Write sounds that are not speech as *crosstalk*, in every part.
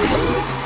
Let's *laughs* go.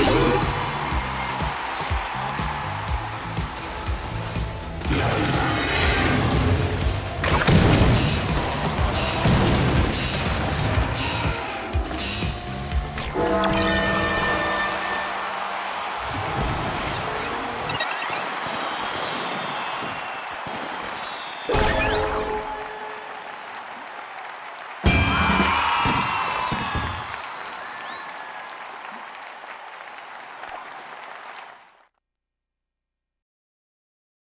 Oh!